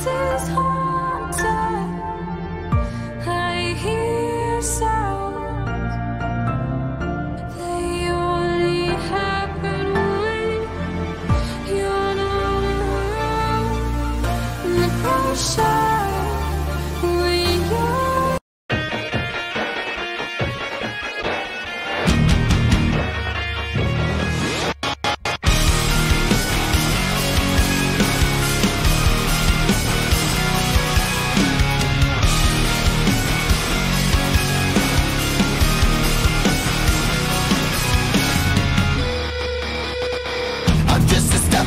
This is home.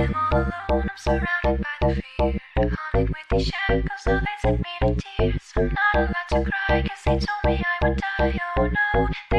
I'm all alone, I'm surrounded by the fear. Haunted with these shackles of its to tears. I'm not allowed to cry, cause they told me I would die. Oh no.